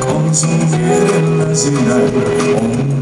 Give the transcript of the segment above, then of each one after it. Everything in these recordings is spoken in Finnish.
Kommen zum Wiedersehen, um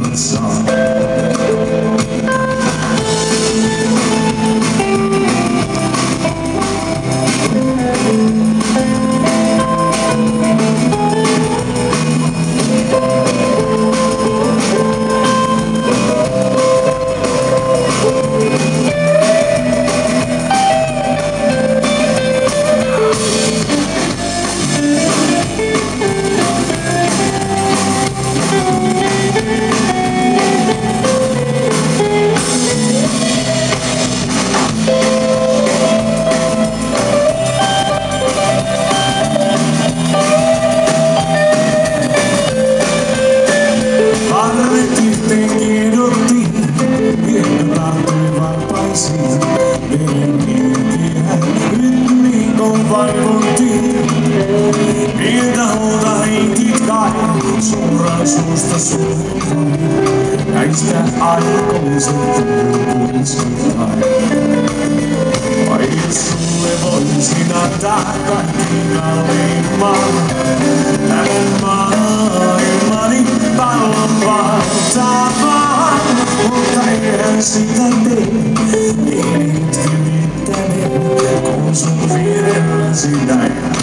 suusta suuhun. Näistä aikoiset kuiskuttain. Vai jos sulle voisin antaa kaikki kalliimman. Tämän maailmani pallon mutta eihän sitä tee. Vamos viver na cidade.